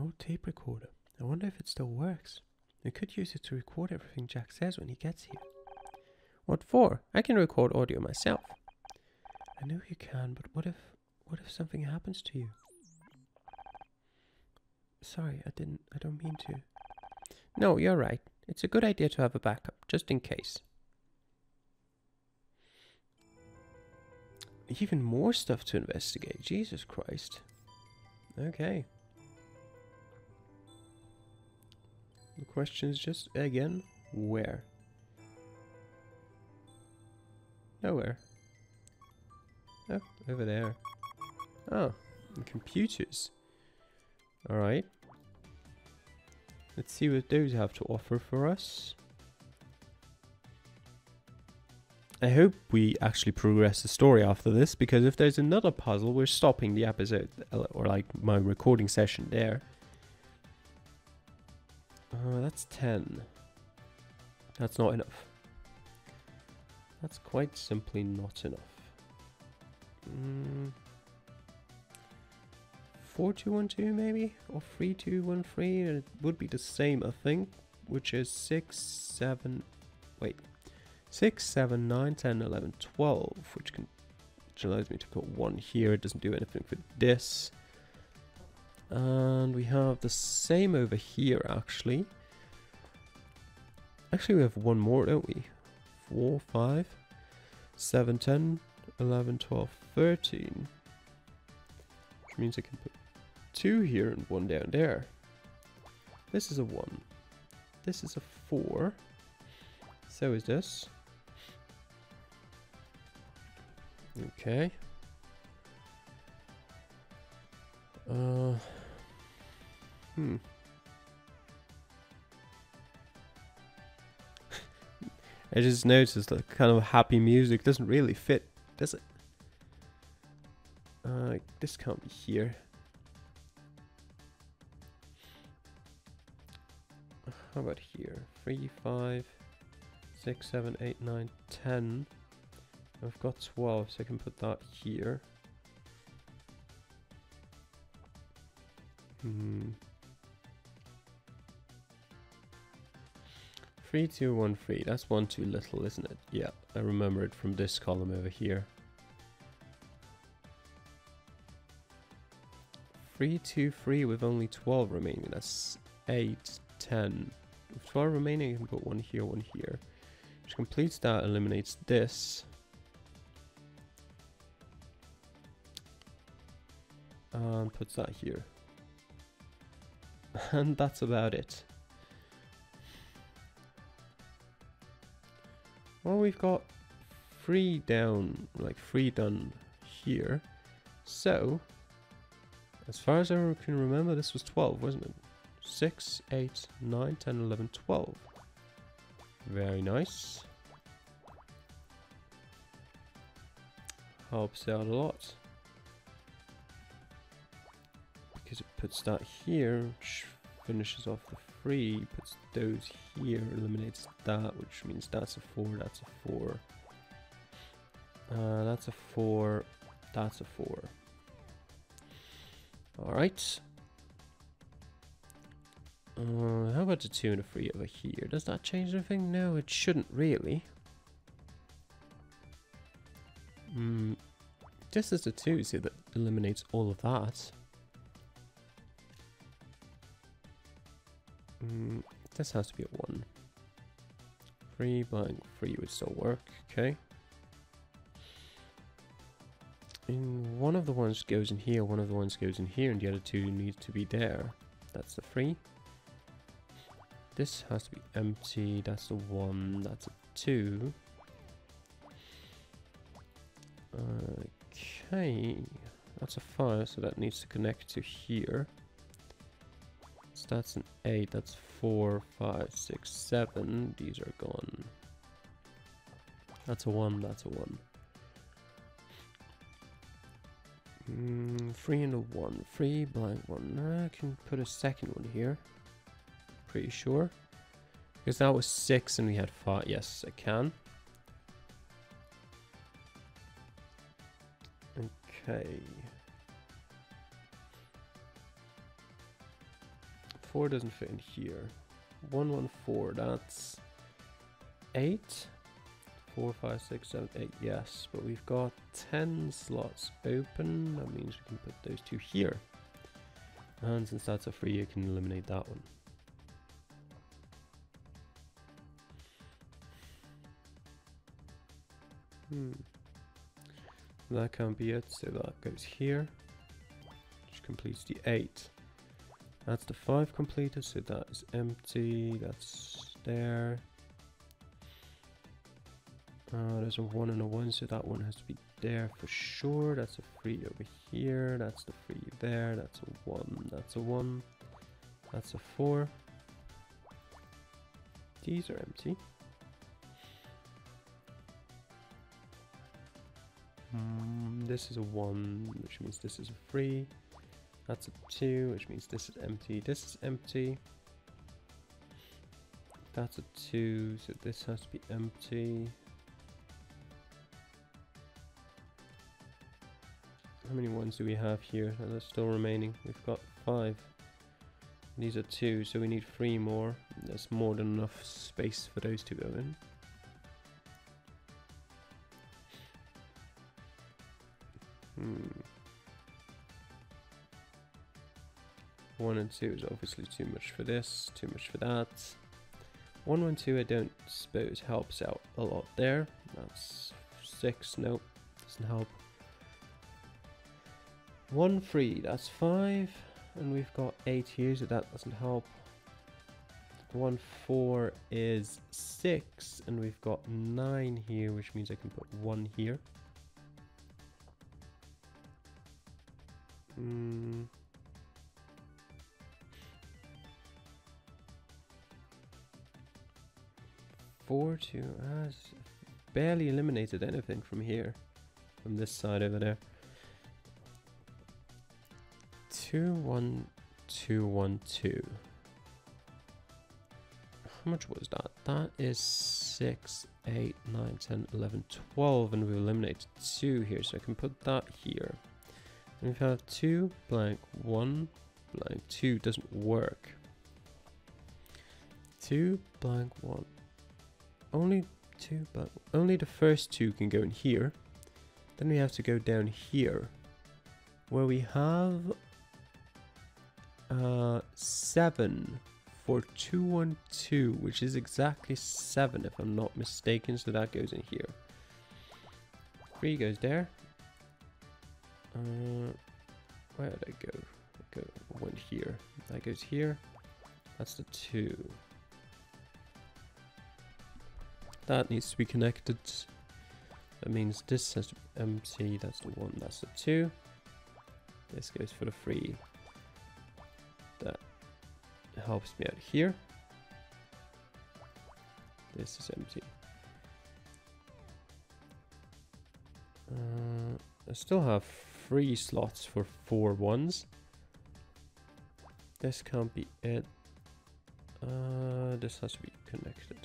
old tape recorder. I wonder if it still works. We could use it to record everything Jack says when he gets here. What for? I can record audio myself. I know you can, but what if what if something happens to you? Sorry, I didn't I don't mean to. No, you're right. It's a good idea to have a backup, just in case. Even more stuff to investigate. Jesus Christ. Okay. Question is just, again, where? Nowhere. Oh, over there. Oh, computers. Alright. Let's see what those have to offer for us. I hope we actually progress the story after this, because if there's another puzzle, we're stopping the episode, or like my recording session there. Uh, that's 10. That's not enough. That's quite simply not enough. Mm. 4212 maybe? Or 3213? It would be the same, I think. Which is 6, 7... Wait. 6, 7, 9, 10, 11, 12. Which, can, which allows me to put 1 here. It doesn't do anything for this. And we have the same over here, actually. Actually, we have one more, don't we? 4, 5, 7, 10, 11, 12, 13. Which means I can put two here and one down there. This is a 1. This is a 4. So is this. Okay. Uh, hmm. I just noticed that kind of happy music doesn't really fit, does it? Uh, this can't be here. How about here? 3, 5, 6, 7, 8, 9, 10. I've got 12, so I can put that here. Hmm. Three, two, one, three. That's one too little, isn't it? Yeah, I remember it from this column over here. Three, two, three with only 12 remaining. That's 8, 10. With 12 remaining, I can put one here, one here. Which completes that, eliminates this. And puts that here. And that's about it. Well, we've got three down, like three done here. So, as far as I can remember, this was 12, wasn't it? 6, 8, 9, 10, 11, 12. Very nice. Helps out a lot. Because it puts that here, which finishes off the three, puts those here, eliminates that, which means that's a four, that's a four. Uh, that's a four, that's a four. Alright. Uh, how about the two and a three over here? Does that change anything? No, it shouldn't really. Hmm. Just as the two, see, that eliminates all of that. Mm, this has to be a 1. 3 blank 3 would still work, okay. And one of the ones goes in here, one of the ones goes in here, and the other two need to be there. That's the 3. This has to be empty, that's the 1, that's a 2. Okay, that's a 5, so that needs to connect to here. That's an 8, that's four, five, six, seven. These are gone. That's a 1, that's a 1. Mm, 3 and a 1. 3, blank 1. I can put a second one here. Pretty sure. Because that was 6 and we had 5. Yes, I can. Okay. 4 doesn't fit in here. 114, that's 8. 4, 5, 6, 7, 8, yes. But we've got 10 slots open. That means we can put those two here. And since that's a free, you can eliminate that one. Hmm. That can't be it, so that goes here. Which completes the 8. That's the 5 completed, so that is empty. That's there. Uh, there's a 1 and a 1, so that one has to be there for sure. That's a 3 over here. That's the 3 there. That's a 1. That's a 1. That's a 4. These are empty. Mm, this is a 1, which means this is a 3. That's a 2, which means this is empty. This is empty. That's a 2, so this has to be empty. How many ones do we have here that are still remaining? We've got 5. These are 2, so we need 3 more. There's more than enough space for those to go in. Hmm. One and two is obviously too much for this, too much for that. One and two I don't suppose helps out a lot there. That's six, nope, doesn't help. One 3, that's five. And we've got eight here, so that doesn't help. One four is six, and we've got nine here, which means I can put one here. Mm. Four, two, has uh, barely eliminated anything from here. From this side over there. Two, one, two, one, two. How much was that? That is 6, 8, 9, 10, 11, 12, and we've eliminated 2 here, so I can put that here. And we have 2, blank, 1, blank, 2 doesn't work. 2, blank, 1. Only 2, but only the first 2 can go in here. Then we have to go down here, where we have uh, 7 for 212, which is exactly 7 if I'm not mistaken, so that goes in here. 3 goes there. Uh, where did I go? I go went here. That goes here. That's the 2. That needs to be connected. That means this has to be empty. That's the 1. That's the 2. This goes for the 3 That helps me out here. This is empty. Uh, I still have three slots for four ones. This can't be it. Uh, this has to be connected.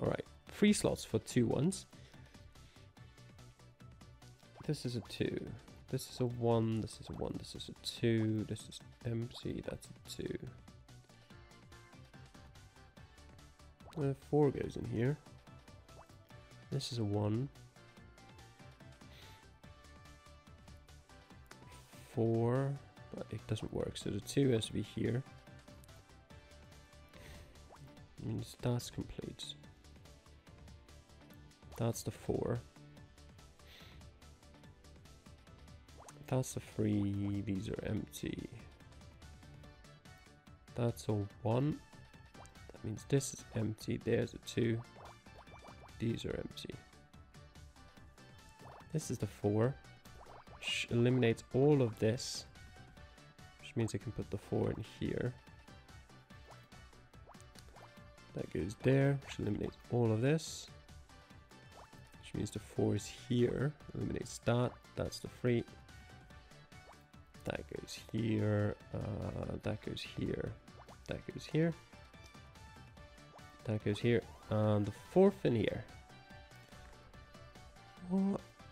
Alright, three slots for two ones. This is a two. This is a one, this is a one, this is a two, this is empty, that's a two. Uh, four goes in here. This is a one. Four, but it doesn't work, so the two has to be here. Means that's complete. That's the four. That's the three, these are empty. That's a one That means this is empty. There's a 2. These are empty. This is the 4. Which eliminates all of this. Which means I can put the 4 in here. That goes there, which eliminates all of this. Means the 4 is here. Eliminates that. That's the 3. That goes here. Uh, that goes here. That goes here. That goes here. And the fourth in here.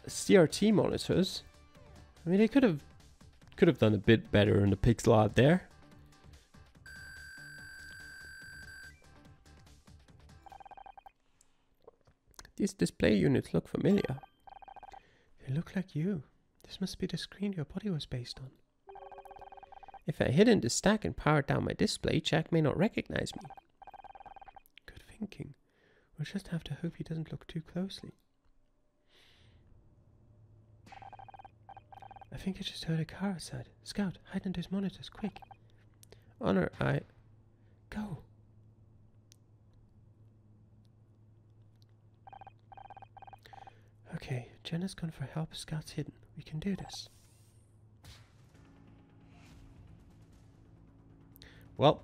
CRT monitors? I mean, they could have could have done a bit better in the pixel art there. These display units look familiar. They look like you. This must be the screen your body was based on. If I hid in the stack and powered down my display, Jack may not recognize me. Good thinking. We'll just have to hope he doesn't look too closely. I think I just heard a car outside. Scout, hide in those monitors, quick. Honor, I... Go. Okay, Jenna's gone for help. Scout's hidden. We can do this. Well,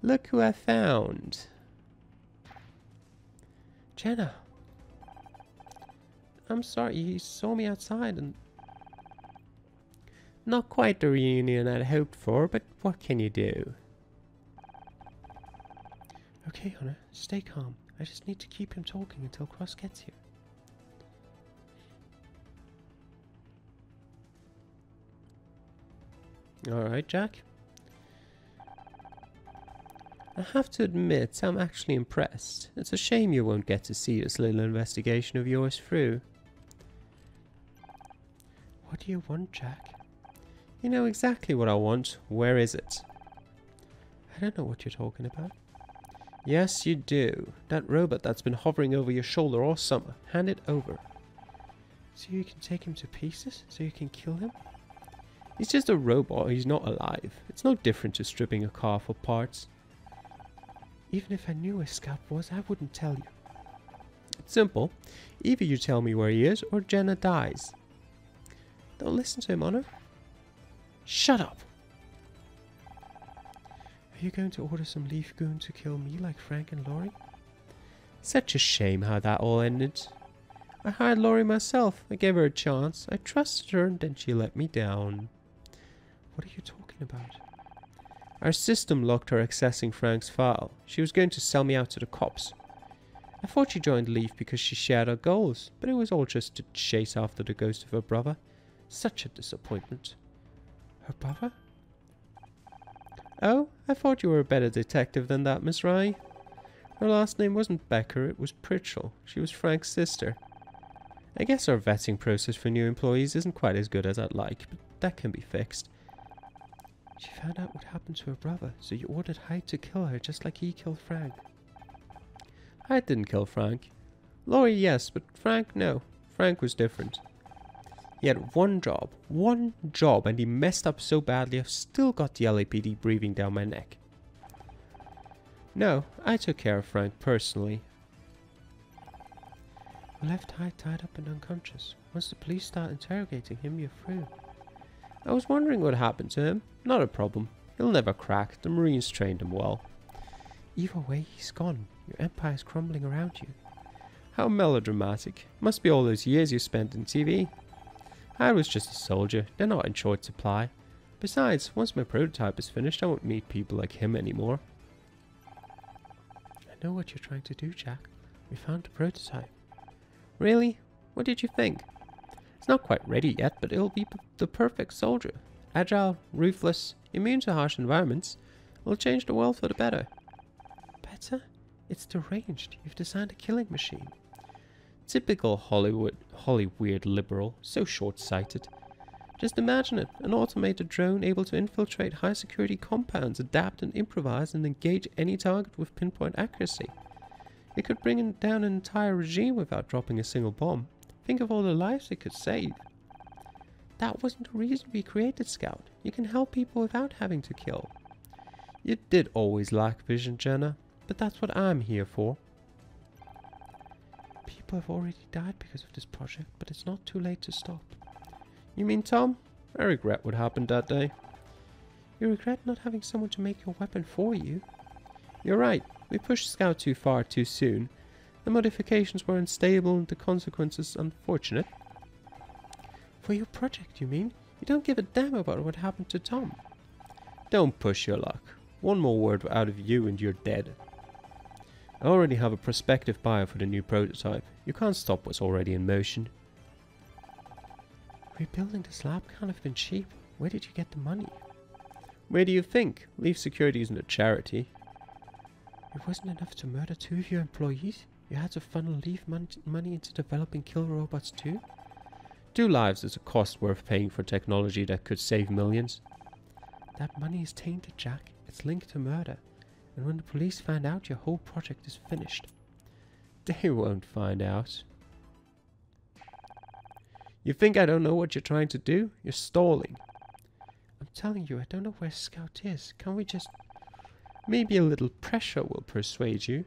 look who I found. Jenna. I'm sorry, you saw me outside and... Not quite the reunion I'd hoped for, but what can you do? Okay, Honor, stay calm. I just need to keep him talking until Cross gets here. Alright, Jack. I have to admit, I'm actually impressed. It's a shame you won't get to see this little investigation of yours through. What do you want, Jack? You know exactly what I want. Where is it? I don't know what you're talking about. Yes, you do. That robot that's been hovering over your shoulder all summer. Hand it over. So you can take him to pieces? So you can kill him? He's just a robot. He's not alive. It's no different to stripping a car for parts. Even if I knew where Scout was, I wouldn't tell you. It's simple. Either you tell me where he is, or Jenna dies. Don't listen to him, Honor. Shut up! Are you going to order some leaf goon to kill me like Frank and Laurie? Such a shame how that all ended. I hired Laurie myself. I gave her a chance. I trusted her and then she let me down. What are you talking about? Our system locked her accessing Frank's file. She was going to sell me out to the cops. I thought she joined Leaf because she shared our goals, but it was all just to chase after the ghost of her brother. Such a disappointment. Her brother? Oh, I thought you were a better detective than that, Miss Rye. Her last name wasn't Becker, it was Pritchell. She was Frank's sister. I guess our vetting process for new employees isn't quite as good as I'd like, but that can be fixed. She found out what happened to her brother, so you ordered Hyde to kill her just like he killed Frank. Hyde didn't kill Frank. Laurie, yes, but Frank, no. Frank was different. He had one job, one job, and he messed up so badly I've still got the LAPD breathing down my neck. No, I took care of Frank personally. We left Hyde tied up and unconscious. Once the police start interrogating him, you're through. I was wondering what happened to him. Not a problem. He'll never crack. The Marines trained him well. Either way, he's gone. Your empire's crumbling around you. How melodramatic. Must be all those years you spent in TV. I was just a soldier. They're not in short supply. Besides, once my prototype is finished, I won't meet people like him anymore. I know what you're trying to do, Jack. We found the prototype. Really? What did you think? It's not quite ready yet, but it'll be the perfect soldier. Agile, ruthless, immune to harsh environments. Will change the world for the better. Better? It's deranged. You've designed a killing machine. Typical Hollywood, Hollywood liberal, so short-sighted. Just imagine it, an automated drone able to infiltrate high security compounds, adapt and improvise and engage any target with pinpoint accuracy. It could bring down an entire regime without dropping a single bomb. Think of all the lives it could save. That wasn't the reason we created Scout. You can help people without having to kill. You did always lack vision, Jenna, but that's what I'm here for. People have already died because of this project, but it's not too late to stop. You mean Tom? I regret what happened that day. You regret not having someone to make your weapon for you? You're right. We pushed Scout too far too soon. The modifications were unstable and the consequences unfortunate. For your project, you mean? You don't give a damn about what happened to Tom. Don't push your luck. One more word out of you and you're dead. I already have a prospective buyer for the new prototype. You can't stop what's already in motion. Rebuilding this lab can't have been cheap. Where did you get the money? Where do you think? Leaf Security isn't a charity. It wasn't enough to murder two of your employees? You had to funnel leaf mon money into developing kill robots too? Two lives is a cost worth paying for technology that could save millions. That money is tainted, Jack. It's linked to murder. And when the police find out, your whole project is finished. They won't find out. You think I don't know what you're trying to do? You're stalling. I'm telling you, I don't know where Scout is. Can we just... Maybe a little pressure will persuade you.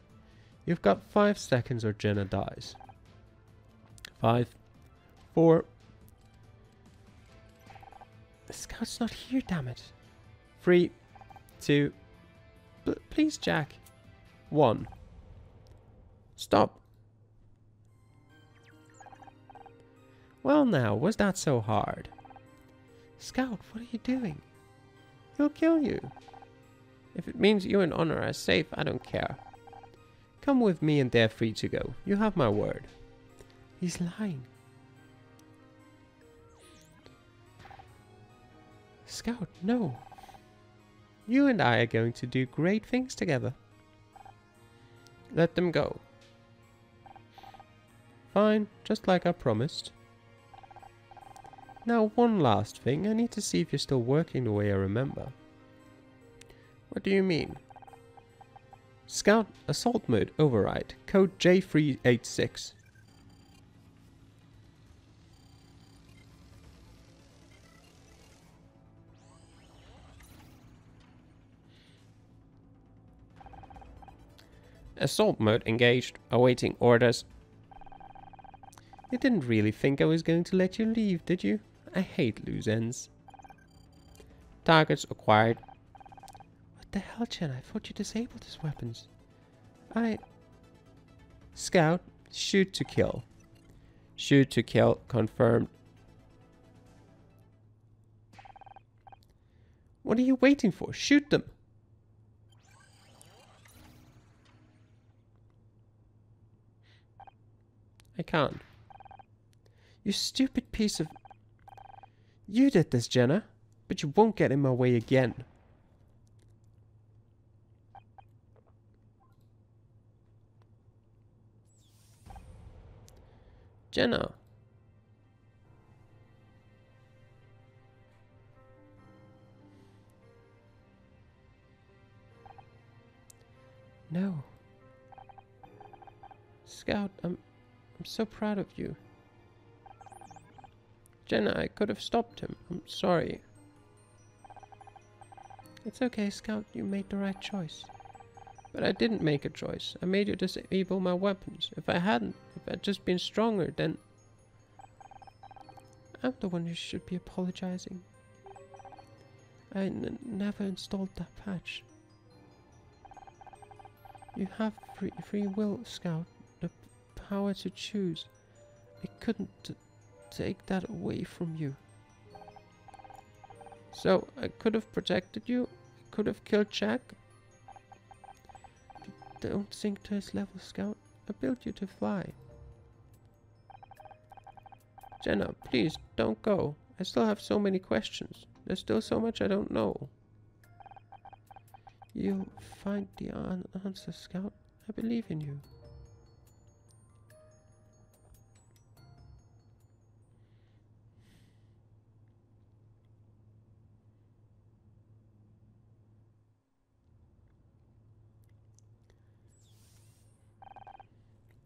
You've got five seconds or Jenna dies. Five. Four. The Scout's not here, damn it. Three. Two. please, Jack. One. Stop. Well now, was that so hard? Scout, what are you doing? He'll kill you. If it means you and Honor are safe, I don't care. Come with me and they're free to go. You have my word. He's lying. Scout, no. You and I are going to do great things together. Let them go. Fine, just like I promised. Now, one last thing. I need to see if you're still working the way I remember. What do you mean? Scout Assault Mode Override. Code J386. Assault mode engaged, awaiting orders. You didn't really think I was going to let you leave, did you? I hate loose ends. Targets acquired. The hell, Chen? I thought you disabled his weapons. I... Scout, shoot to kill. Shoot to kill, confirmed. What are you waiting for? Shoot them! I can't. You stupid piece of... You did this, Jenna, but you won't get in my way again. Jenna. No. Scout, I'm I'm so proud of you. Jenna, I could have stopped him. I'm sorry. It's okay, Scout. You made the right choice. But I didn't make a choice. I made you disable my weapons. If I hadn't, if I'd just been stronger, then... I'm the one who should be apologizing. I never installed that patch. You have free, free will, Scout. The power to choose. I couldn't take that away from you. So, I could have protected you. I could have killed Jack. Don't sink to his level, Scout. I built you to fly. Jenna, please, don't go. I still have so many questions. There's still so much I don't know. You'll find the answer, Scout. I believe in you.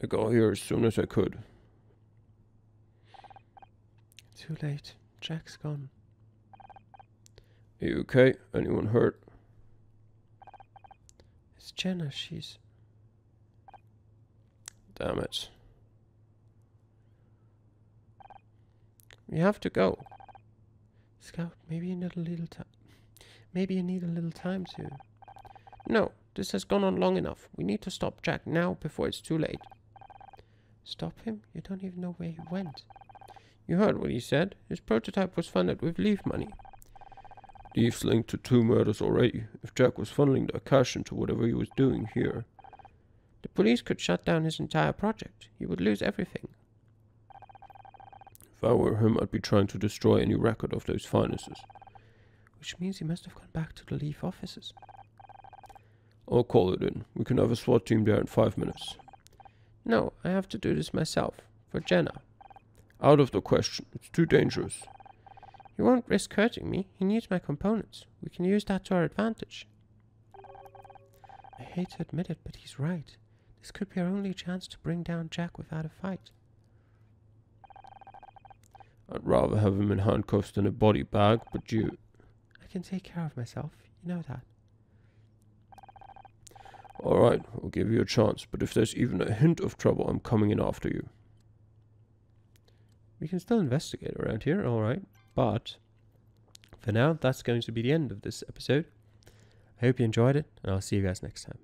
I got oh, here as soon as I could. Too late. Jack's gone. Are you okay? Anyone hurt? It's Jenna. She's... Damn it. We have to go. Scout, maybe you need a little time. Maybe you need a little time to... No, this has gone on long enough. We need to stop Jack now before it's too late. Stop him? You don't even know where he went. You heard what he said. His prototype was funded with leaf money. Leaf's linked to two murders already. If Jack was funneling that cash into whatever he was doing here. The police could shut down his entire project. He would lose everything. If I were him, I'd be trying to destroy any record of those finances. Which means he must have gone back to the Leaf offices. I'll call it in. We can have a SWAT team there in five minutes. No, I have to do this myself. For Jenna. Out of the question. It's too dangerous. He won't risk hurting me. He needs my components. We can use that to our advantage. I hate to admit it, but he's right. This could be our only chance to bring down Jack without a fight. I'd rather have him in handcuffs than a body bag, but you. I can take care of myself. You know that. Alright, I'll give you a chance, but if there's even a hint of trouble, I'm coming in after you. We can still investigate around here, alright. But for now, that's going to be the end of this episode. I hope you enjoyed it, and I'll see you guys next time.